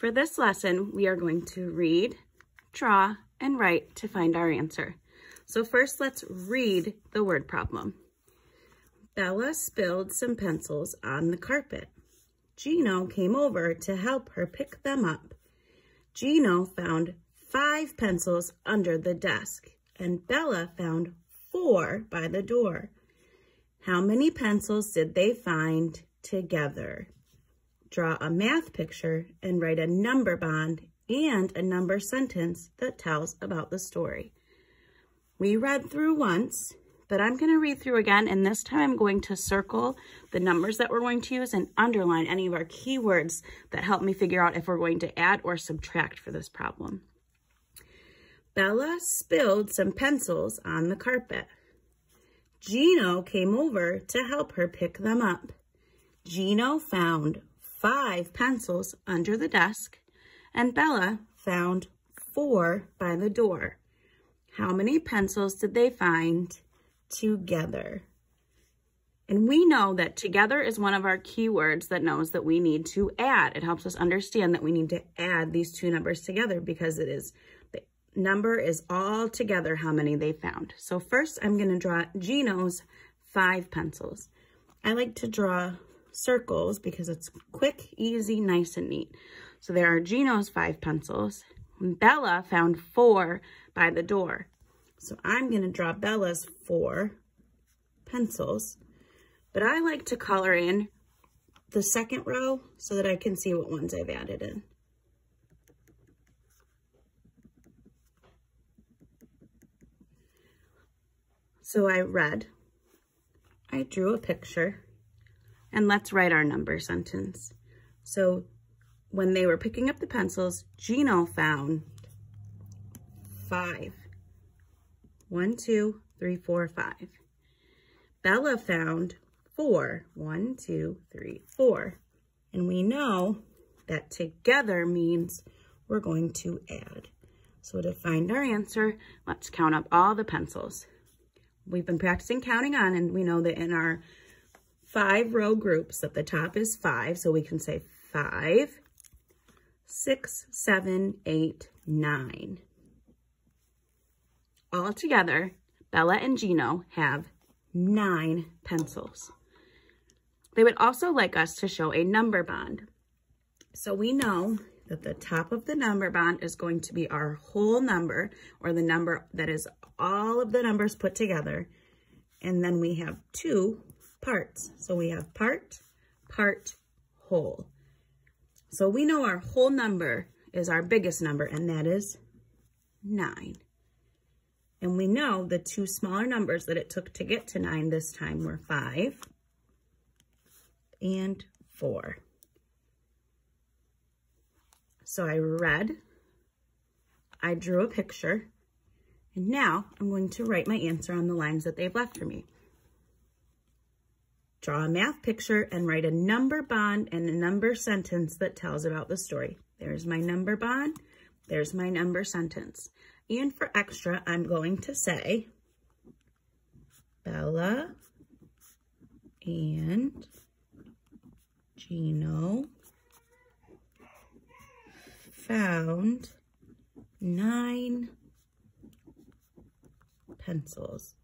For this lesson, we are going to read, draw, and write to find our answer. So first, let's read the word problem. Bella spilled some pencils on the carpet. Gino came over to help her pick them up. Gino found five pencils under the desk, and Bella found four by the door. How many pencils did they find together? Draw a math picture and write a number bond and a number sentence that tells about the story. We read through once, but I'm going to read through again, and this time I'm going to circle the numbers that we're going to use and underline any of our keywords that help me figure out if we're going to add or subtract for this problem. Bella spilled some pencils on the carpet. Gino came over to help her pick them up. Gino found five pencils under the desk and Bella found four by the door. How many pencils did they find together. And we know that together is one of our keywords that knows that we need to add. It helps us understand that we need to add these two numbers together because it is the number is all together how many they found. So first I'm going to draw Gino's five pencils. I like to draw circles because it's quick, easy, nice, and neat. So there are Gino's five pencils. Bella found four by the door. So I'm going to draw Bella's four pencils, but I like to color in the second row so that I can see what ones I've added in. So I read, I drew a picture, and let's write our number sentence. So when they were picking up the pencils, Gino found five. One, two, three, four, five. Bella found four. One, two, three, four. And we know that together means we're going to add. So to find our answer, let's count up all the pencils. We've been practicing counting on and we know that in our five row groups that the top is five. So we can say five, six, seven, eight, nine. All together, Bella and Gino have nine pencils. They would also like us to show a number bond. So we know that the top of the number bond is going to be our whole number or the number that is all of the numbers put together. And then we have two parts. So we have part, part, whole. So we know our whole number is our biggest number and that is nine. And we know the two smaller numbers that it took to get to 9 this time were 5 and 4. So I read, I drew a picture, and now I'm going to write my answer on the lines that they've left for me. Draw a math picture and write a number bond and a number sentence that tells about the story. There's my number bond. There's my number sentence. And for extra, I'm going to say Bella and Gino found nine pencils.